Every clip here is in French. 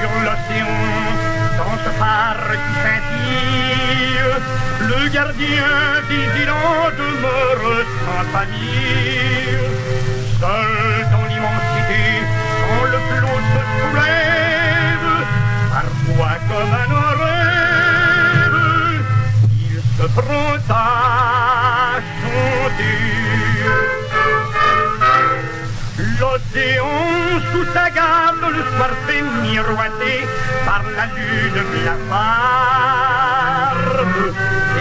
sur l'océan, dans ce phare qui scintille, le gardien vigilant demeure sans famille. Seul dans l'immensité, quand le flot se soulève, parfois comme un rêve, il se prend à chanter. L'océan sous sa garde le soir fait miroiter par la lune blafarde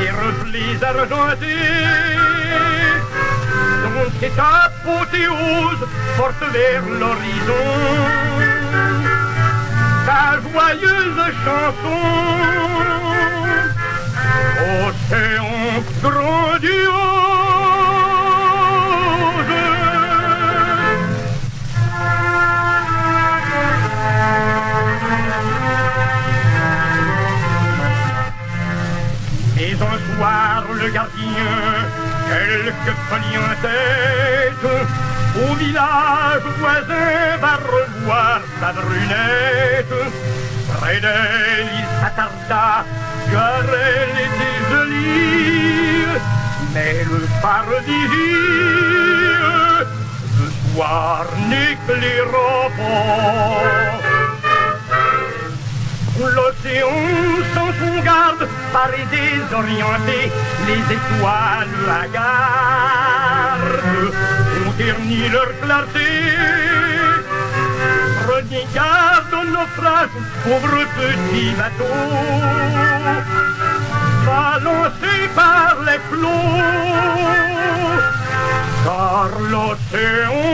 et reflets argentés. Dont cette apothéose porte vers l'horizon sa joyeuse chanson. Océan grandiose. Le gardien, quelques folies en tête, au village voisin va revoir sa brunette. Près d'elle, il s'attarda, car elle était jolie. Mais le phare d'Isire, le soir n'éclaira pas. Garde paraît désorienté, les étoiles à garde ont terni leur clarté. Prenez garde au naufrage, pauvre petit bateau, balancé par les flots, car l'océan